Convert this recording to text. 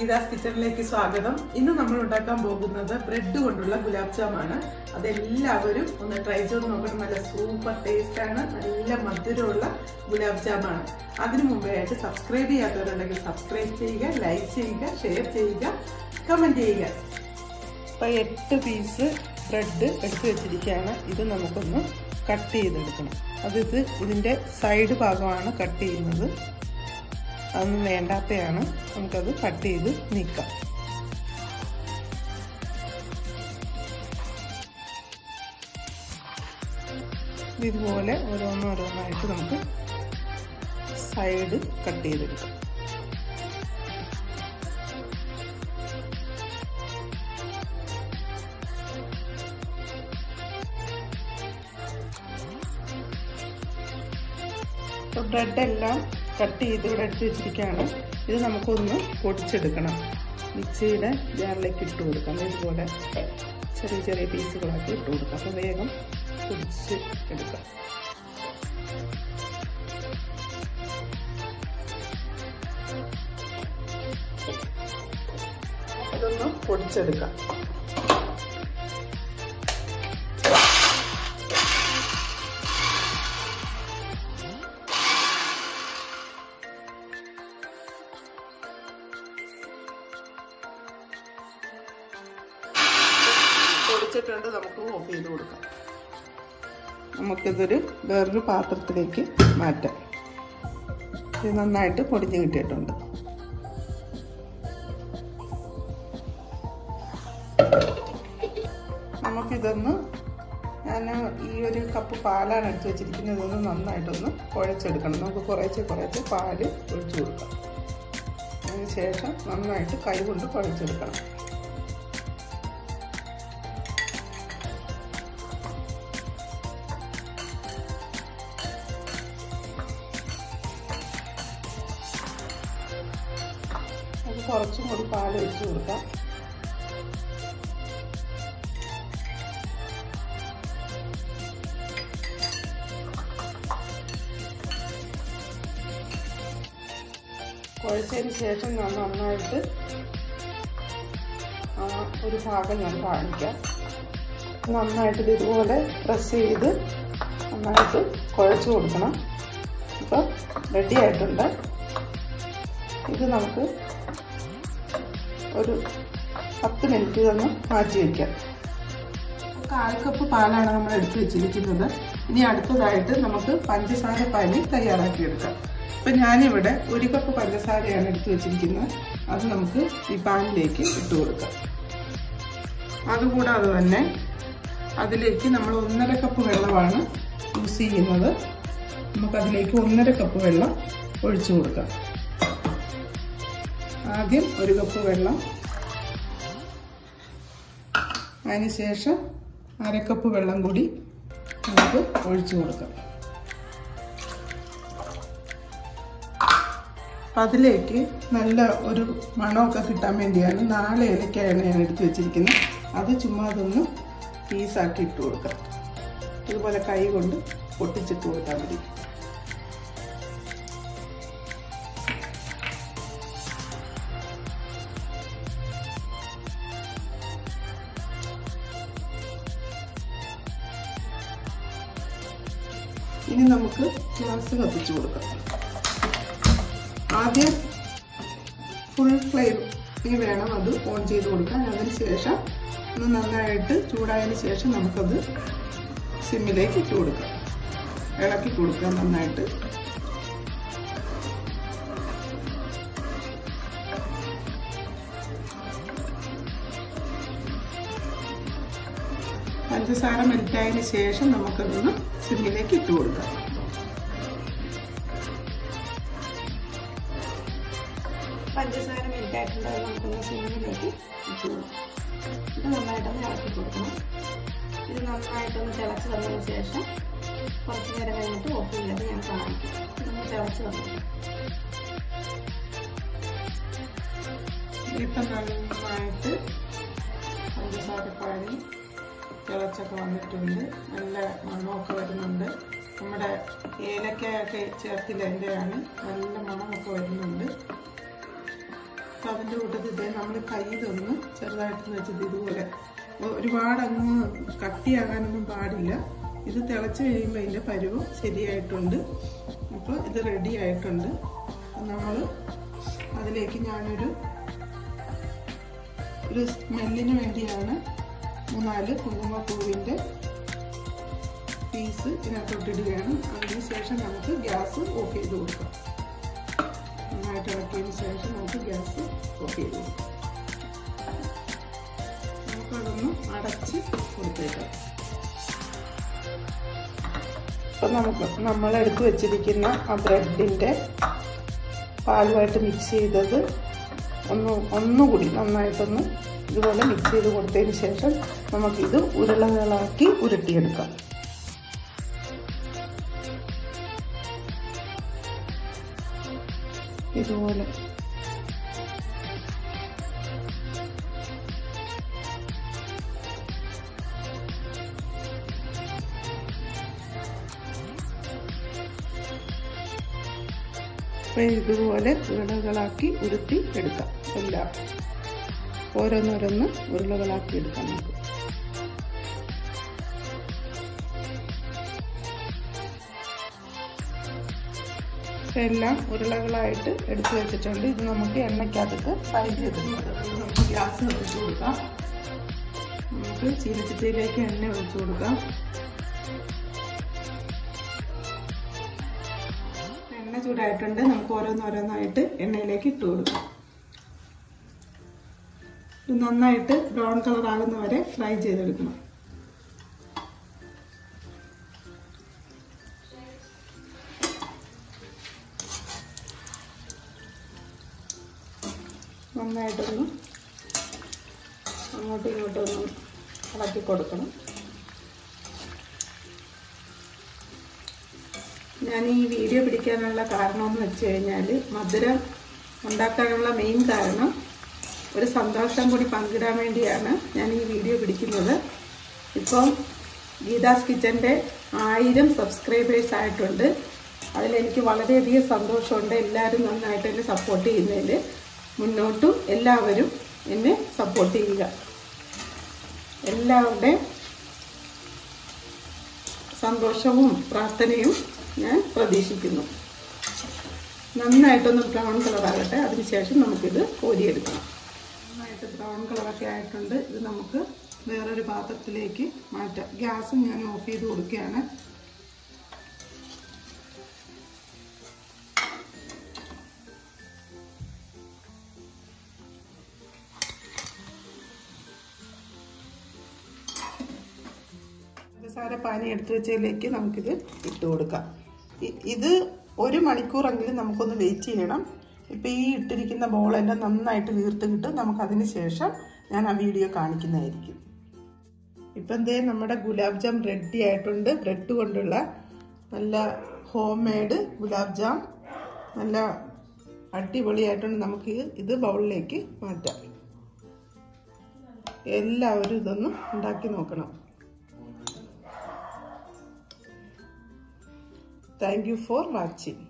ഗീതാസ് കിച്ചണിലേക്ക് സ്വാഗതം. ഇന്ന് നമ്മൾ ഉണ്ടാക്കാൻ പോകുന്നത് ബ്രെഡ് കൊണ്ടുള്ള ഗുലാബ് ജാം ആണ് അതെല്ലാവരും ഒന്ന് ട്രൈ ചെയ്ത് നോക്കണം. നല്ല സൂപ്പർ ടേസ്റ്റ് ആണ്. നല്ല മധുരമുള്ള ഗുലാബ് ജാം ആണ് അതിനു മുമ്പായിട്ട് സബ്സ്ക്രൈബ് ചെയ്യാത്തവരുണ്ടെങ്കിൽ സബ്സ്ക്രൈബ് ചെയ്യുക ലൈക്ക് ചെയ്യുക ഷെയർ ചെയ്യുക കമന്റ് ചെയ്യുക. അപ്പൊ എട്ട് പീസ് ബ്രെഡ് എടുത്തു വെച്ചിരിക്കുകയാണ്. ഇത് നമുക്കൊന്ന് കട്ട് ചെയ്തെടുക്കണം. അത് ഇത് ഇതിന്റെ സൈഡ് ഭാഗമാണ് കട്ട് ചെയ്യുന്നത്. അതൊന്നും വേണ്ടാത്തയാണ്. നമുക്കത് കട്ട് ചെയ്ത് നീക്കാം. ഇതുപോലെ ഓരോന്നോരോന്നായിട്ട് നമുക്ക് സൈഡ് കട്ട് ചെയ്തെടുക്കാം. ഇപ്പോൾ ബ്രെഡെല്ലാം കട്ട് ചെയ്ത് ഇവിടെ എടുത്ത് വെച്ചിരിക്കുകയാണ്. ഇത് നമുക്കൊന്ന് പൊടിച്ചെടുക്കണം. മിക്സിയുടെ ജാറിലേക്ക് ഇട്ട് കൊടുക്കാം. ഇതുപോലെ ചെറിയ ചെറിയ പീസുകളാക്കി ഇട്ട് കൊടുക്കാം. അപ്പോൾ വേഗം പൊടിച്ച് എടുക്കാം. ഇതൊന്ന് പൊടിച്ചെടുക്കാം. പൊടിച്ചിട്ടുണ്ട് നമുക്ക് ഓഫ് ചെയ്ത് കൊടുക്കാം. നമുക്കിതൊരു വേറൊരു പാത്രത്തിലേക്ക് മാറ്റാം. ഇത് നന്നായിട്ട് പൊടിഞ്ഞ് കിട്ടിയിട്ടുണ്ട്. നമുക്കിതൊന്ന് ഞാൻ ഈ ഒരു കപ്പ് പാലാണ് എടുത്ത് വെച്ചിരിക്കുന്നത്. ഇതൊന്ന് നന്നായിട്ടൊന്ന് കുഴച്ചെടുക്കണം. നമുക്ക് കുറേശ്ശെ കുറേശ്ശെ പാൽ ഒഴിച്ചു കൊടുക്കാം. അതിന് ശേഷം നന്നായിട്ട് കൈ കൊണ്ട് കുഴച്ചെടുക്കണം. കുറച്ചും കൂടി പാൽ ഒഴിച്ച് കൊടുക്കാം. കുഴച്ചതിന് ശേഷം ഞാൻ നന്നായിട്ട് ഒരു ഭാഗം ഞാൻ കാണിക്കാം. നന്നായിട്ട് ഇതുപോലെ പ്രസ് ചെയ്ത് നന്നായിട്ട് കുഴച്ച് കൊടുക്കണം. ഇപ്പം റെഡി ആയിട്ടുണ്ട്. ഇത് നമുക്ക് ഒരു പത്ത് മിനിറ്റ് ഇതൊന്ന് മാറ്റി വയ്ക്കാം കാൽ കപ്പ് പാലാണ് നമ്മൾ എടുത്തു വെച്ചിരിക്കുന്നത്. ഇനി അടുത്തതായിട്ട് നമുക്ക് പഞ്ചസാര പാനി തയ്യാറാക്കിയെടുക്കാം. അപ്പം ഞാനിവിടെ ഒരു കപ്പ് പഞ്ചസാരയാണ് എടുത്തു വെച്ചിരിക്കുന്നത്. അത് നമുക്ക് ഈ പാനിലേക്ക് ഇട്ട് കൊടുക്കാം. അതുകൂടാതെ തന്നെ അതിലേക്ക് നമ്മൾ ഒന്നര കപ്പ് വെള്ളമാണ് യൂസ് ചെയ്യുന്നത്. നമുക്കതിലേക്ക് ഒന്നര കപ്പ് വെള്ളം ഒഴിച്ചു കൊടുക്കാം. ആദ്യം ഒരു കപ്പ് വെള്ളം. അതിനുശേഷം അരക്കപ്പ് വെള്ളം കൂടി നമുക്ക് ഒഴിച്ചു കൊടുക്കാം. അതിലേക്ക് നല്ല ഒരു മണമൊക്കെ കിട്ടാൻ വേണ്ടിയാണ് നാല് ഏലക്കായാണ് ഞാൻ എടുത്ത് വെച്ചിരിക്കുന്നത്. അത് ചുമ്മാ അതൊന്ന് പീസാക്കി ഇട്ട് കൊടുക്കാം. ഇതുപോലെ കൈ കൊണ്ട് പൊട്ടിച്ചിട്ട് കൊടുത്താൽ മതി. ഇനി നമുക്ക് ഗ്യാസ് കത്തിച്ചു കൊടുക്കാം. ആദ്യം ഫുൾ ഫ്ലെയിമിൽ വേണം അത് ഓൺ ചെയ്ത് കൊടുക്കാൻ. അതിന് ശേഷം ഒന്ന് നന്നായിട്ട് ചൂടായതിന് ശേഷം നമുക്കത് സിമ്മിലേക്ക് ഇട്ട് കൊടുക്കാം. ഇളക്കി കൊടുക്കാം നന്നായിട്ട്. പഞ്ചസാര മെൽറ്റായതിന് ശേഷം നമുക്കതൊന്ന് സിമ്മിലേക്ക് ഇട്ട് കൊടുക്കാം. പഞ്ചസാര മെൽറ്റായിട്ടുണ്ടെങ്കിൽ നമുക്കൊന്ന് സിമ്മിലേക്ക് ഇട്ട് ഇത് നന്നായിട്ടൊന്ന് കൊടുക്കണം. ഇത് നന്നായിട്ടൊന്ന് തിളച്ച് വന്നതിന് ശേഷം കുറച്ച് നേരം കഴിഞ്ഞിട്ട് ഓഫ് ചെയ്യാതെ ഞാൻ കാണിക്കും. ഇതൊന്ന് തിളച്ച് വന്നു ഇപ്പം നന്നായിട്ട് പഞ്ചസാര പഞ്ചസാരപ്പാനി തിളച്ചൊക്കെ വന്നിട്ടുണ്ട്. നല്ല മണമൊക്കെ വരുന്നുണ്ട്. നമ്മുടെ ഏലക്കയൊക്കെ ആണ് നല്ല മണമൊക്കെ വരുന്നുണ്ട്. അപ്പോൾ അതിന്റെ കൂട്ടത്തിൽ ഇതേ നമ്മൾ കയ്യിലൊന്ന് ചെറുതായിട്ടെന്ന് വെച്ചത് ഇതുപോലെ ഒരുപാട് അങ്ങ് കട്ടിയാകാനൊന്നും പാടില്ല. ഇത് തിളച്ച് കഴിയുമ്പോൾ അതിന്റെ പരുവം ശരിയായിട്ടുണ്ട്. അപ്പോൾ ഇത് റെഡി ആയിട്ടുണ്ട്. നമ്മൾ അതിലേക്ക് ഞാനൊരു ഒരു സ്മെല്ലിന് വേണ്ടിയാണ് മൂന്നാൽ കുങ്കുമപ്പൂവിന്റെ പീസ് ഇതിനകത്തോട്ടിടുകയാണ്. അതിന് ശേഷം നമുക്ക് ഗ്യാസ് ഓഫ് ചെയ്ത് കൊടുക്കാം. നന്നായിട്ട് ഇളക്കിയതിന് ശേഷം നമുക്ക് ഗ്യാസ് ഓഫ് ചെയ്ത് കൊടുക്കാം. നമുക്കതൊന്ന് അടച്ച് കൊടുത്തേക്കാം. അപ്പം നമുക്ക് നമ്മളെടുത്ത് വെച്ചിരിക്കുന്ന ആ ബ്രെഡിന്റെ പാലുമായിട്ട് മിക്സ് ചെയ്തത് ഒന്ന് ഒന്നുകൂടി നന്നായിട്ടൊന്ന് ഇതുപോലെ മിക്സ് ചെയ്ത് കൊടുത്തതിന് ശേഷം നമുക്കിത് ഉരുളകളാക്കി ഉരുട്ടിയെടുക്കാം. ഇതുപോലെ. ഇതുപോലെ ഉരുളകളാക്കി ഉരുട്ടി എടുക്കാം. എല്ലാം. ഓരോന്നോരോന്ന് ഉരുളകളാക്കി എടുക്കാം നമുക്ക്. എല്ലാം ഉരുളകളായിട്ട് എടുത്തു വെച്ചിട്ടുണ്ട്. ഇത് നമുക്ക് എണ്ണയ്ക്കകത്ത് ഫ്രൈ ചെയ്തെടുക്കാം നമുക്ക് ഗ്യാസ് ഒഴിച്ചു കൊടുക്കാം. നമുക്ക് ചീനച്ചട്ടിയിലേക്ക് എണ്ണ ഒഴിച്ചു കൊടുക്കാം. എണ്ണ ചൂടായിട്ടുണ്ട്. നമുക്ക് ഓരോന്നോരോന്നായിട്ട് എണ്ണയിലേക്ക് ഇട്ട് കൊടുക്കാം. ഇത് നന്നായിട്ട് ബ്രൗൺ കളർ ആകുന്ന വരെ ഫ്രൈ ചെയ്തെടുക്കണം. നന്നായിട്ടൊന്ന് അങ്ങോട്ടും ഇങ്ങോട്ടും ഒന്ന് ഇളക്കി കൊടുക്കണം. ഞാൻ ഈ വീഡിയോ പിടിക്കാനുള്ള കാരണം എന്ന് വെച്ച് കഴിഞ്ഞാൽ മധുരം ഉണ്ടാക്കാനുള്ള മെയിൻ കാരണം ഒരു സന്തോഷം കൂടി പങ്കിടാൻ വേണ്ടിയാണ് ഞാൻ ഈ വീഡിയോ പിടിക്കുന്നത്. ഇപ്പം ഗീതാസ് കിച്ചന്റെ ആയിരം സബ്സ്ക്രൈബേഴ്സ് ആയിട്ടുണ്ട്. അതിലെനിക്ക് വളരെയധികം സന്തോഷമുണ്ട് എല്ലാവരും നന്നായിട്ട് എന്നെ സപ്പോർട്ട് ചെയ്യുന്നതിൽ മുന്നോട്ടും എല്ലാവരും എന്നെ സപ്പോർട്ട് ചെയ്യുക. എല്ലാവരുടെയും സന്തോഷവും പ്രാർത്ഥനയും ഞാൻ പ്രതീക്ഷിക്കുന്നു. നന്നായിട്ടൊന്ന് ബ്രൗൺ കളറാകട്ടെ അതിനുശേഷം നമുക്കിത് കോരിയെടുക്കണം നന്നായിട്ട് ബ്രൗൺ കളറൊക്കെ ആയിട്ടുണ്ട്. ഇത് നമുക്ക് വേറൊരു പാത്രത്തിലേക്ക് മാറ്റാം. ഗ്യാസും ഞാൻ ഓഫ് ചെയ്ത് കൊടുക്കുകയാണ്. പഞ്ചസാര പാനി എടുത്തു വെച്ചതിലേക്ക് നമുക്കിത് ഇട്ട് കൊടുക്കാം. ഇത് ഒരു മണിക്കൂറെങ്കിലും നമുക്കൊന്ന് വെയിറ്റ് ചെയ്യണം. ഇപ്പം ഈ ഇട്ടിരിക്കുന്ന ബോളെല്ലാം നന്നായിട്ട് വീർത്ത് കിട്ടും നമുക്കതിന് ശേഷം ഞാൻ ആ വീഡിയോ കാണിക്കുന്നതായിരിക്കും. ഇപ്പം എന്തേ നമ്മുടെ ഗുലാബ് ജാം റെഡി ആയിട്ടുണ്ട്. ബ്രെഡ് കൊണ്ടുള്ള നല്ല ഹോം മെയ്ഡ് ഗുലാബ് ജാം. നല്ല അടിപൊളിയായിട്ടുണ്ട്. നമുക്ക് ഇത് ബൗളിലേക്ക് മാറ്റാം. എല്ലാവരും ഇതൊന്ന് ഉണ്ടാക്കി നോക്കണം. Thank you for watching.